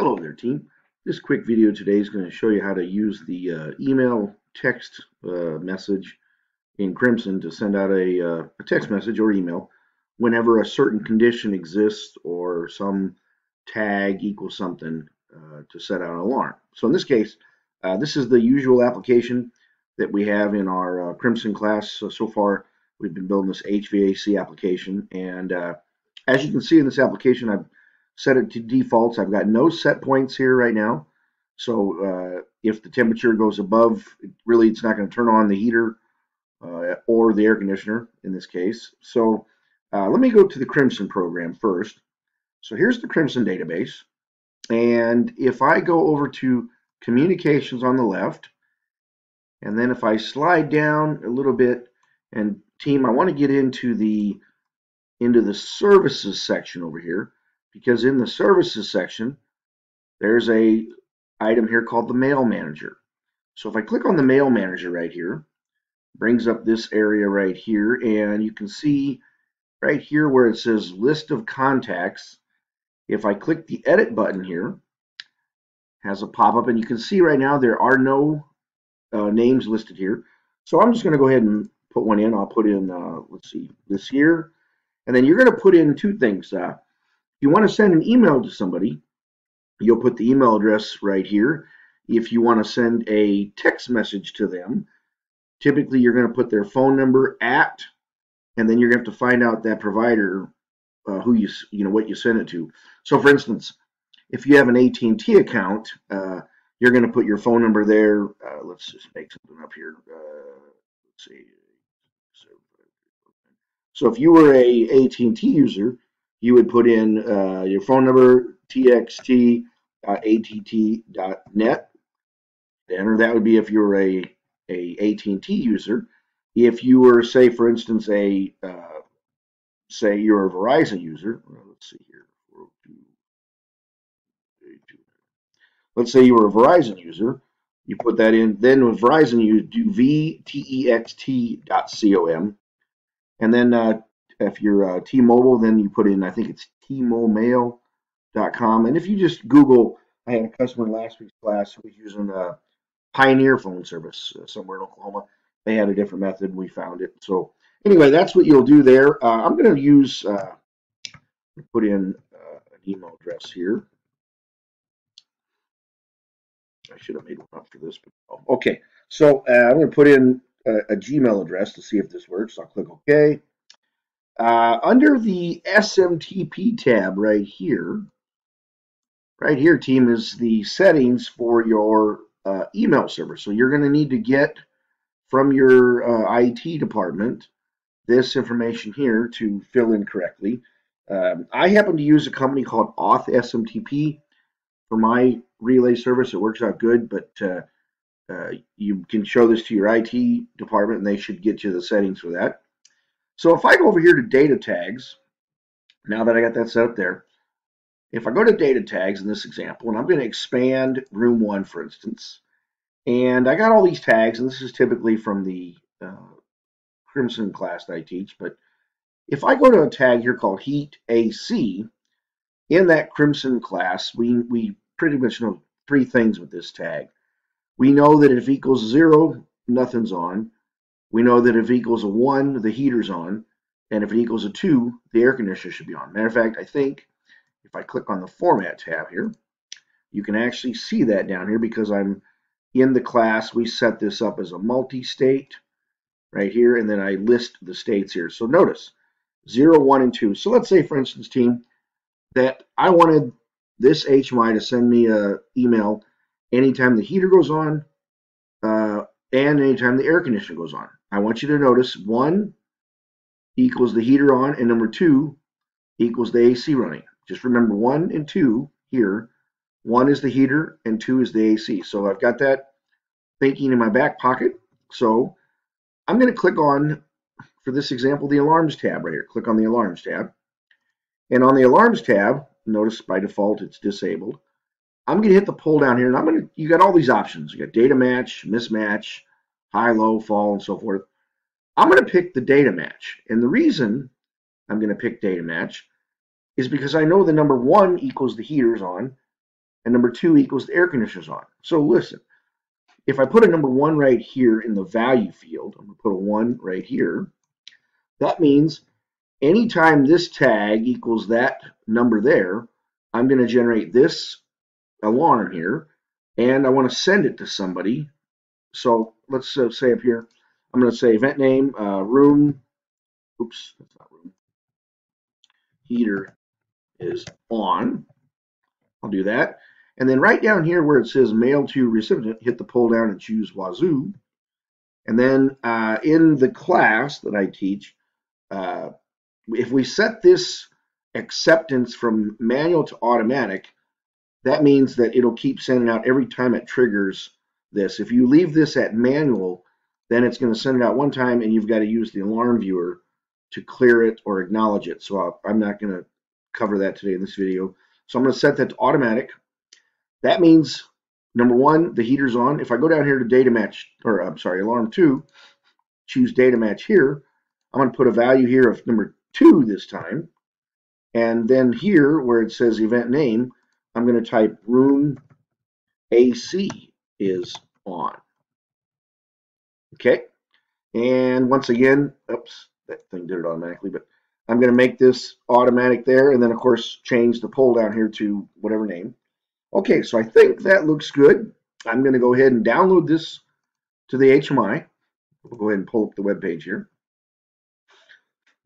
Hello there team. This quick video today is going to show you how to use the uh, email text uh, message in Crimson to send out a, uh, a, text message or email whenever a certain condition exists or some tag equals something uh, to set out an alarm. So in this case, uh, this is the usual application that we have in our uh, Crimson class. So, so, far, we've been building this HVAC application and as you can see in this application, I've set it to defaults. I've got no set points here right now. So uh, if the temperature goes above, really it's not going to turn on the heater uh, or the air conditioner in this case. So uh, let me go to the Crimson program first. So here's the Crimson database. And if I go over to communications on the left, and then if I slide down a little bit, and team, I want to get into the into the services section over here because in the services section, there's a item here called the mail manager. So if I click on the mail manager right here, brings up this area right here, and you can see right here where it says list of contacts. If I click the edit button here, has a pop-up, and you can see right now there are no uh, names listed here. So I'm just going to go ahead and put one in. I'll put in, uh, let's see, this here. And then you're going to put in two things. Uh, you want to send an email to somebody, you'll put the email address right here. If you want to send a text message to them, typically you're going to put their phone number at, and then you're going to have to find out that provider uh, who you you know what you send it to. So, for instance, if you have an AT&T account, uh, you're going to put your phone number there. Uh, let's just make something up here. Uh, let's see. So if you were a AT&T user, you would put in uh, your phone number, txt.att.net. Enter that would be if you were a, a AT&T user. If you were, say, for instance, a uh, say you're a Verizon user. Let's see here. Let's say you were a Verizon user. You put that in. Then with Verizon, you do vtext.com, and then uh, if you're uh, T-Mobile, then you put in, I think it's tmobmail.com. And if you just Google, I had a customer last week's class who was using a Pioneer phone service uh, somewhere in Oklahoma. They had a different method. We found it. So anyway, that's what you'll do there. Uh, I'm going to use, uh, put in uh, an email address here. I should have made one up for this. But, oh, okay, so uh, I'm going to put in a, a Gmail address to see if this works. I'll click OK. Uh, under the SMTP tab right here, right here, team, is the settings for your uh, email server. So you're going to need to get from your uh, IT department this information here to fill in correctly. Um, I happen to use a company called Auth SMTP for my relay service. It works out good, but uh, uh, you can show this to your IT department and they should get you the settings for that. So if I go over here to data tags, now that I got that set up there, if I go to data tags in this example, and I'm going to expand room one, for instance, and I got all these tags, and this is typically from the uh, Crimson class that I teach, but if I go to a tag here called heat AC, in that Crimson class, we, we pretty much know three things with this tag. We know that if equals zero, nothing's on. We know that if it equals a 1, the heater's on. And if it equals a 2, the air conditioner should be on. Matter of fact, I think if I click on the Format tab here, you can actually see that down here because I'm in the class. We set this up as a multi-state right here, and then I list the states here. So notice 0, 1, and 2. So let's say, for instance, team, that I wanted this HMI to send me a email anytime the heater goes on uh, and anytime the air conditioner goes on. I want you to notice one equals the heater on, and number two equals the AC running. Just remember one and two here. One is the heater, and two is the AC. So I've got that thinking in my back pocket. So I'm going to click on, for this example, the Alarms tab right here. Click on the Alarms tab. And on the Alarms tab, notice by default it's disabled. I'm going to hit the pull down here, and I'm going to, you got all these options. You got data match, mismatch, high, low, fall, and so forth. I'm going to pick the data match. And the reason I'm going to pick data match is because I know the number one equals the heaters on, and number two equals the air conditioner's on. So listen, if I put a number one right here in the value field, I'm going to put a one right here. That means anytime this tag equals that number there, I'm going to generate this alarm here, and I want to send it to somebody. So let's uh, say up here, I'm going to say event name, uh, room, oops, that's not room, heater is on. I'll do that. And then right down here where it says mail to recipient, hit the pull down and choose Wazoo. And then uh, in the class that I teach, uh, if we set this acceptance from manual to automatic, that means that it'll keep sending out every time it triggers this. If you leave this at manual, then it's going to send it out one time and you've got to use the alarm viewer to clear it or acknowledge it. So uh, I'm not going to cover that today in this video. So I'm going to set that to automatic. That means, number one, the heater's on. If I go down here to data match, or I'm sorry, alarm two, choose data match here, I'm going to put a value here of number two this time. And then here, where it says event name, I'm going to type room AC is on. Okay. And once again, oops, that thing did it automatically, but I'm going to make this automatic there, and then, of course, change the pull down here to whatever name. Okay, so I think that looks good. I'm going to go ahead and download this to the HMI. We'll go ahead and pull up the web page here.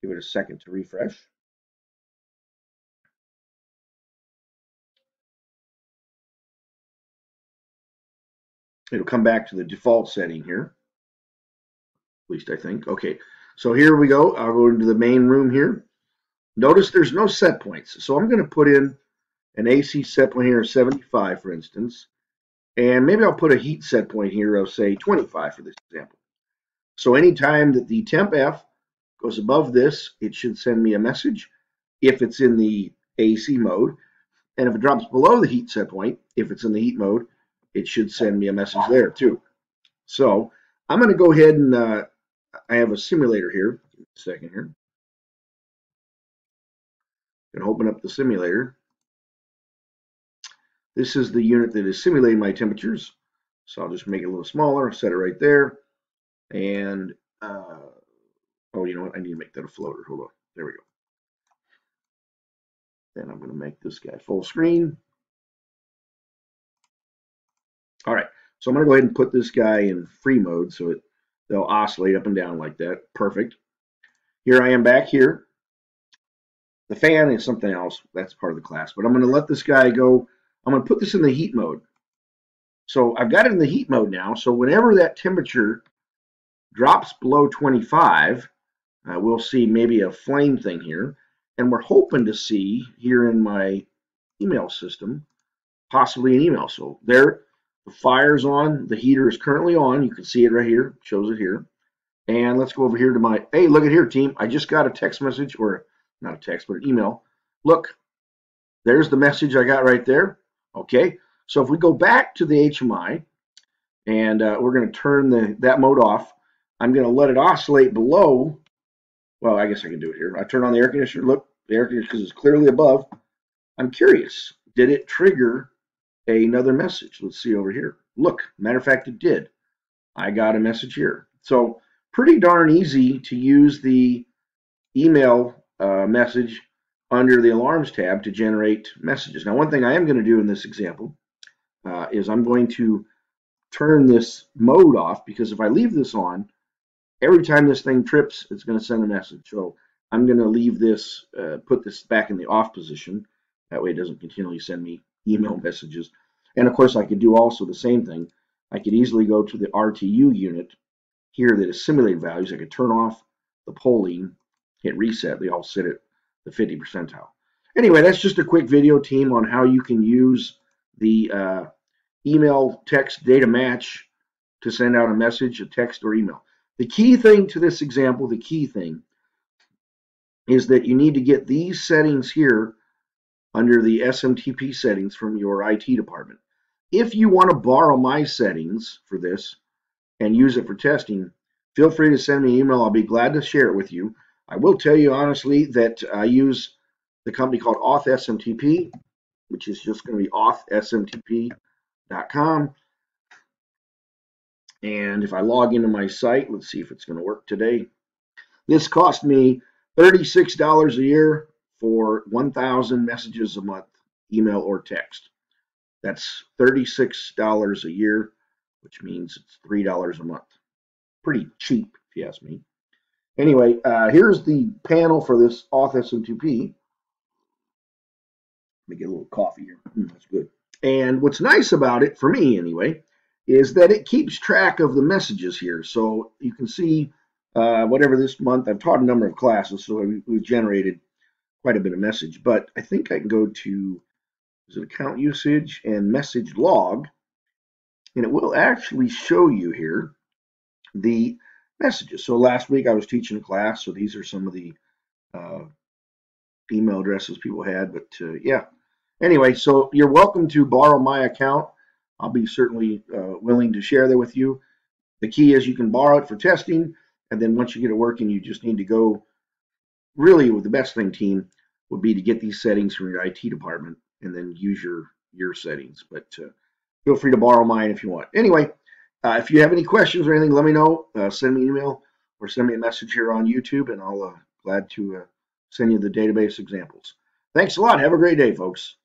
Give it a second to refresh. It'll come back to the default setting here. At least I think. Okay, so here we go. I'll go into the main room here. Notice there's no set points. So I'm going to put in an AC set point here of 75, for instance. And maybe I'll put a heat set point here of, say, 25 for this example. So anytime that the temp F goes above this, it should send me a message if it's in the AC mode. And if it drops below the heat set point, if it's in the heat mode, it should send me a message there too. So I'm going to go ahead and uh, I have a simulator here. a second here. To open up the simulator. This is the unit that is simulating my temperatures. So I'll just make it a little smaller, set it right there. And, uh, oh, you know what? I need to make that a floater. Hold on. There we go. Then I'm going to make this guy full screen. All right. So I'm going to go ahead and put this guy in free mode so it They'll oscillate up and down like that. Perfect. Here I am back here. The fan is something else. That's part of the class. But I'm going to let this guy go. I'm going to put this in the heat mode. So I've got it in the heat mode now. So whenever that temperature drops below 25, uh, we'll see maybe a flame thing here. And we're hoping to see here in my email system, possibly an email. So there, the fire's on. The heater is currently on. You can see it right here. Shows it here. And let's go over here to my, hey, look at here, team. I just got a text message, or not a text, but an email. Look, there's the message I got right there. Okay, so if we go back to the HMI, and uh, we're going to turn the that mode off, I'm going to let it oscillate below. Well, I guess I can do it here. I turn on the air conditioner. Look, the air conditioner, because it's clearly above. I'm curious, did it trigger another message. Let's see over here. Look, matter of fact, it did. I got a message here. So pretty darn easy to use the email uh, message under the alarms tab to generate messages. Now, one thing I am going to do in this example uh, is I'm going to turn this mode off because if I leave this on, every time this thing trips, it's going to send a message. So I'm going to leave this, uh, put this back in the off position. That way it doesn't continually send me email messages. And of course, I could do also the same thing. I could easily go to the RTU unit here that is simulated values. I could turn off the polling, hit reset. They all sit at the 50 percentile. Anyway, that's just a quick video team on how you can use the uh, email text data match to send out a message, a text, or email. The key thing to this example, the key thing, is that you need to get these settings here under the SMTP settings from your IT department. If you want to borrow my settings for this and use it for testing, feel free to send me an email. I'll be glad to share it with you. I will tell you honestly that I use the company called Auth SMTP. which is just going to be authsmtp.com. And if I log into my site, let's see if it's going to work today. This cost me $36 a year for 1,000 messages a month, email or text. That's $36 a year, which means it's $3 a month. Pretty cheap, if you ask me. Anyway, uh, here's the panel for this Auth SMTP. Let me get a little coffee here. Mm, that's good. And what's nice about it, for me anyway, is that it keeps track of the messages here. So you can see uh, whatever this month, I've taught a number of classes, so we've generated quite a bit of message. But I think I can go to is it account usage and message log, and it will actually show you here the messages. So last week I was teaching a class, so these are some of the uh, email addresses people had. But uh, yeah, anyway, so you're welcome to borrow my account. I'll be certainly uh, willing to share that with you. The key is you can borrow it for testing, and then once you get it working, you just need to go. Really, the best thing, team, would be to get these settings from your IT department and then use your your settings. But uh, feel free to borrow mine if you want. Anyway, uh, if you have any questions or anything, let me know. Uh, send me an email or send me a message here on YouTube, and I'll uh, glad to uh, send you the database examples. Thanks a lot. Have a great day, folks.